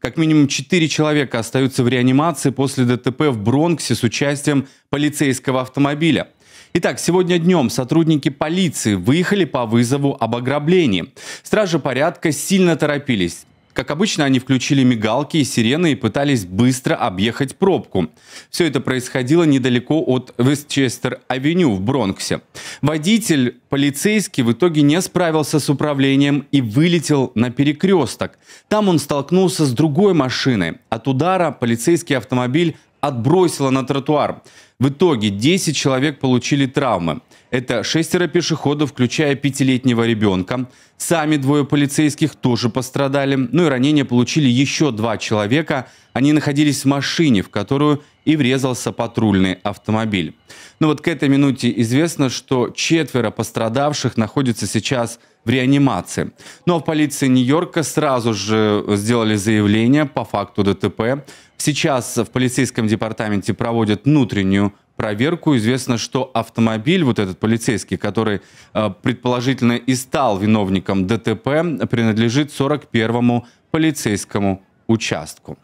Как минимум 4 человека остаются в реанимации после ДТП в Бронксе с участием полицейского автомобиля. Итак, сегодня днем сотрудники полиции выехали по вызову об ограблении. Стражи порядка сильно торопились. Как обычно, они включили мигалки и сирены и пытались быстро объехать пробку. Все это происходило недалеко от Вестчестер-авеню в Бронксе. Водитель, полицейский, в итоге не справился с управлением и вылетел на перекресток. Там он столкнулся с другой машиной. От удара полицейский автомобиль отбросило на тротуар. В итоге 10 человек получили травмы. Это шестеро пешеходов, включая пятилетнего ребенка. Сами двое полицейских тоже пострадали. Ну и ранения получили еще два человека. Они находились в машине, в которую и врезался патрульный автомобиль. Но вот к этой минуте известно, что четверо пострадавших находятся сейчас в реанимации. А в полиции Нью-Йорка сразу же сделали заявление по факту ДТП. Сейчас в полицейском департаменте проводят внутреннюю проверку. Известно, что автомобиль, вот этот полицейский, который э, предположительно и стал виновником ДТП, принадлежит 41-му полицейскому участку.